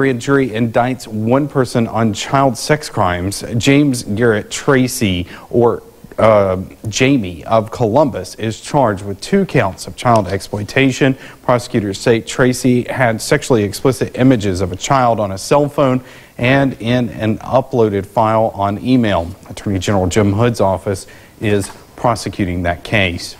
grand jury indicts one person on child sex crimes. James Garrett Tracey, or uh, Jamie of Columbus, is charged with two counts of child exploitation. Prosecutors say Tracey had sexually explicit images of a child on a cell phone and in an uploaded file on email. Attorney General Jim Hood's office is prosecuting that case.